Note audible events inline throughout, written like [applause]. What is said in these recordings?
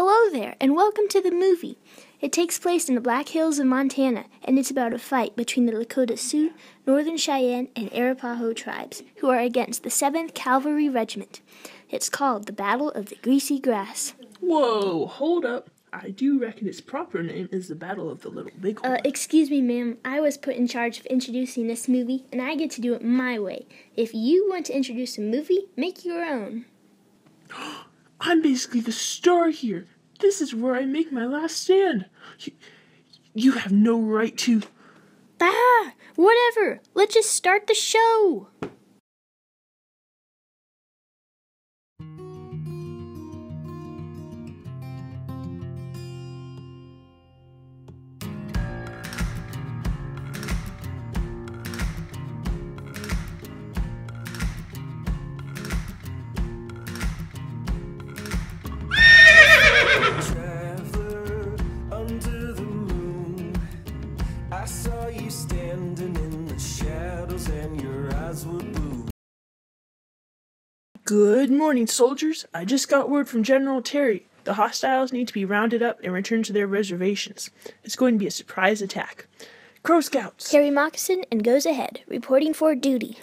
Hello there, and welcome to the movie. It takes place in the Black Hills of Montana, and it's about a fight between the Lakota Sioux, Northern Cheyenne, and Arapaho tribes, who are against the 7th Cavalry Regiment. It's called the Battle of the Greasy Grass. Whoa, hold up. I do reckon its proper name is the Battle of the Little Bighorn. Uh, excuse me, ma'am. I was put in charge of introducing this movie, and I get to do it my way. If you want to introduce a movie, make your own. [gasps] [gasps] I'm basically the star here. This is where I make my last stand. You, you have no right to. Bah! whatever. Let's just start the show. Good morning, soldiers. I just got word from General Terry. The hostiles need to be rounded up and returned to their reservations. It's going to be a surprise attack. Crow Scouts. Hairy Moccasin and goes ahead, reporting for duty.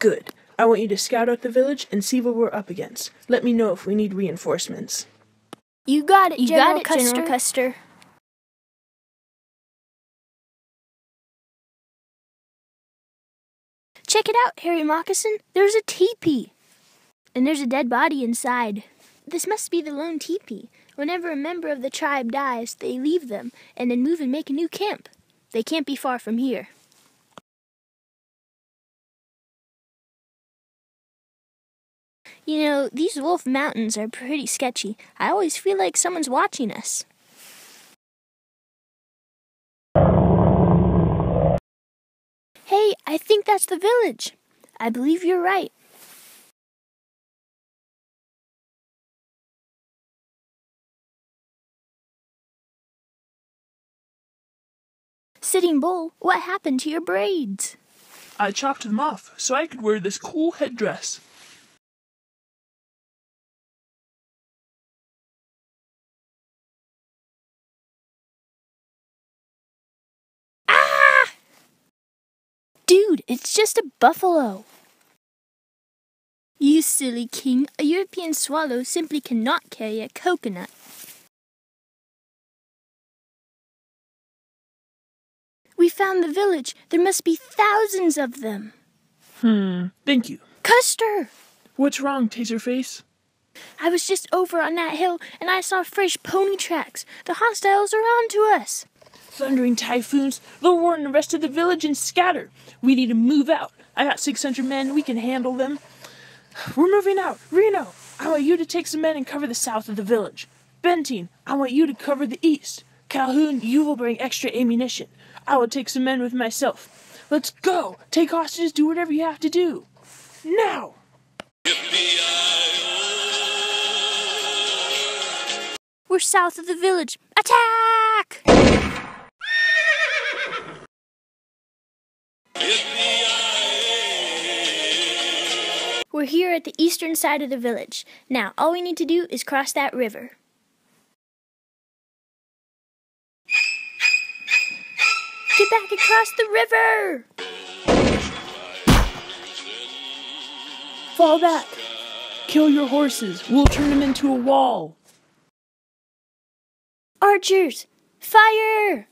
Good. I want you to scout out the village and see what we're up against. Let me know if we need reinforcements. You got it, You General got it, Custer. General Custer. Check it out, Hairy Moccasin. There's a teepee. And there's a dead body inside. This must be the lone teepee. Whenever a member of the tribe dies, they leave them and then move and make a new camp. They can't be far from here. You know, these Wolf Mountains are pretty sketchy. I always feel like someone's watching us. Hey, I think that's the village. I believe you're right. Sitting Bull, what happened to your braids? I chopped them off so I could wear this cool headdress. Ah! Dude, it's just a buffalo. You silly king, a European swallow simply cannot carry a coconut. Found the village. There must be thousands of them. Hmm, thank you. Custer! What's wrong, Taserface? I was just over on that hill and I saw fresh pony tracks. The hostiles are on to us. Thundering typhoons, they'll warn the rest of the village and scatter. We need to move out. I got 600 men, we can handle them. We're moving out. Reno, I want you to take some men and cover the south of the village. Benteen, I want you to cover the east. Calhoun, you will bring extra ammunition. I will take some men with myself. Let's go. Take hostages, do whatever you have to do. Now! We're south of the village. Attack! We're here at the eastern side of the village. Now, all we need to do is cross that river. Get back across the river! Fall back. Kill your horses. We'll turn them into a wall. Archers! Fire!